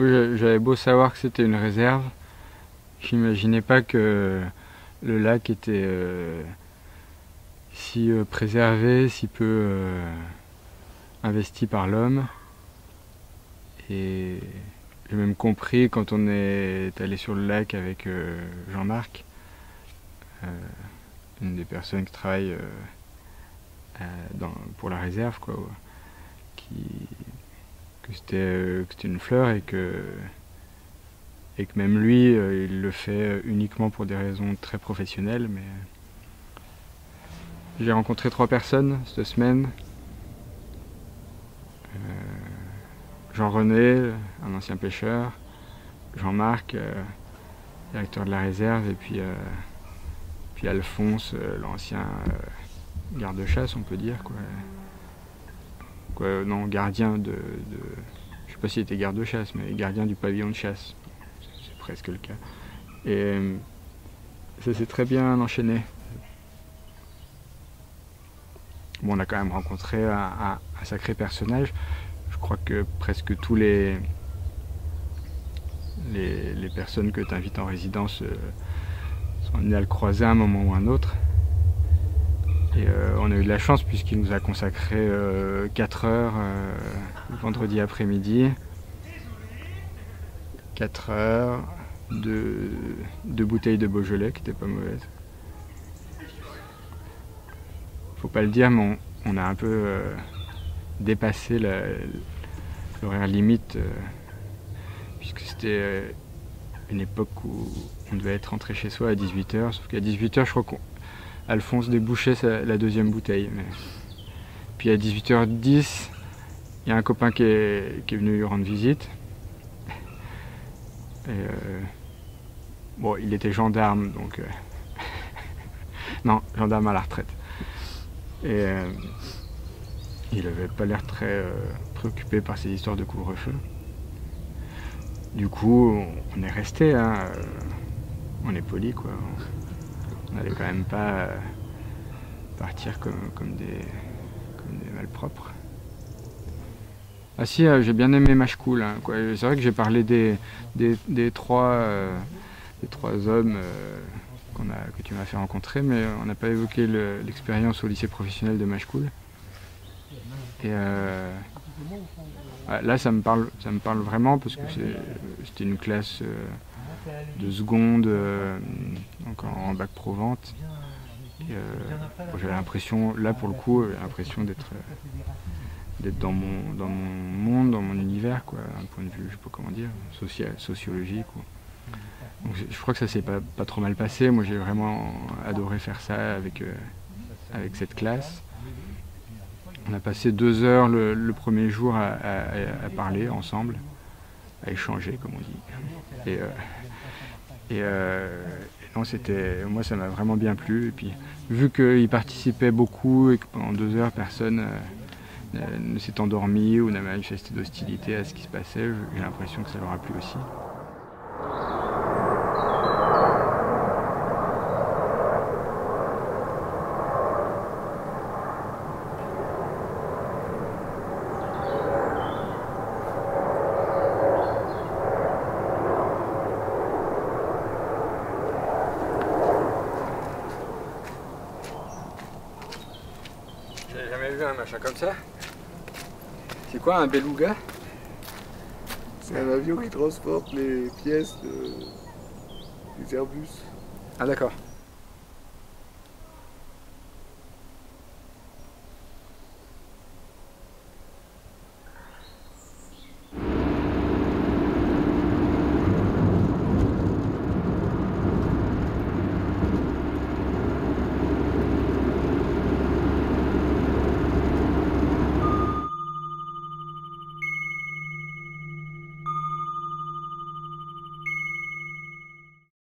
Oui, j'avais beau savoir que c'était une réserve, j'imaginais pas que le lac était euh, si euh, préservé, si peu euh, investi par l'homme. Et j'ai même compris quand on est allé sur le lac avec Jean-Marc, une des personnes qui travaille pour la réserve, quoi, que c'était une fleur et que et que même lui, euh, il le fait uniquement pour des raisons très professionnelles. Mais j'ai rencontré trois personnes cette semaine. Euh, Jean-René, un ancien pêcheur, Jean-Marc, euh, directeur de la réserve, et puis, Alphonse, l'ancien garde-chasse, on peut dire. Non, gardien de, de, Je sais pas s'il était garde-chasse, mais gardien du pavillon de chasse presque le cas. Et euh, ça s'est très bien enchaîné. Bon, on a quand même rencontré un, sacré personnage. Je crois que presque tous les, personnes que tu invites en résidence euh, sont amenées à le croiser à un moment ou un autre. Et euh, on a eu de la chance puisqu'il nous a consacré 4 heures vendredi après-midi. 4 heures de, bouteilles de Beaujolais qui n'étaient pas mauvaises. Faut pas le dire, mais on, a un peu euh, dépassé l'horaire limite, euh, puisque c'était euh, une époque où on devait être rentré chez soi à 18h, sauf qu'à 18h, je crois qu'Alphonse débouchait la deuxième bouteille. Puis à 18h10, il y a un copain qui est, venu lui rendre visite. Euh, bon, il était gendarme, donc. Euh, non, gendarme à la retraite. Et euh, il avait pas l'air très préoccupé par ces histoires de couvre-feu. Du coup, on est resté, hein, on est poli, quoi. On n'allait quand même pas partir comme, des, comme des malpropres. Ah si, euh, j'ai bien aimé Mashkoul. Hein, c'est vrai que j'ai parlé des, euh, trois hommes euh, que tu m'as fait rencontrer, mais on n'a pas évoqué l'expérience au lycée professionnel de Mashkoul. Et là, ça me, parle, ça me parle vraiment parce que c'était une classe de seconde, donc en, bac pro vente. J'avais l'impression, là pour le coup, l'impression d'être d'être dans mon, dans mon monde, dans mon univers, quoi, un point de vue, je sais pas comment dire, social, sociologique. je, crois que ça s'est pas, pas trop mal passé. Moi, j'ai vraiment adoré faire ça avec, euh, avec cette classe. On a passé deux heures le, premier jour à, parler ensemble, à échanger, comme on dit. Euh, euh, et, non, c'était, moi, ça m'a vraiment bien plu. Et puis, vu qu'ils participaient beaucoup et que pendant deux heures, personne ne s'est endormi ou n'a manifesté d'hostilité à ce qui se passait, j'ai l'impression que ça leur a plu aussi. Un machin comme ça. C'est quoi un beluga? C'est un avion qui transporte les pièces des Airbus. Ah d'accord.